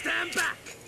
Stand back!